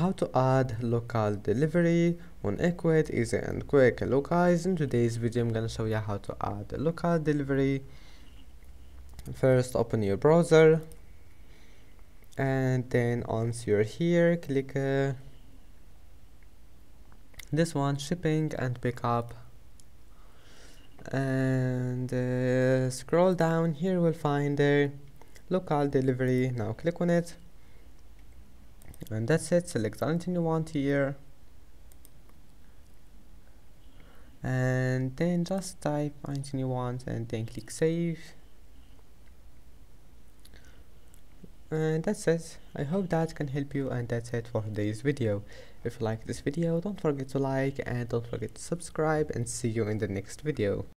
how to add local delivery on Ecwid easy and quick. Hello guys. In today's video I'm gonna show you how to add local delivery. First open your browser. And then once you're here click uh, this one shipping and pickup. And uh, scroll down. Here we'll find the local delivery. Now click on it and that's it. Select anything you want here. And then just type anything you want and then click save. And that's it. I hope that can help you and that's it for today's video. If you like this video don't forget to like and don't forget to subscribe and see you in the next video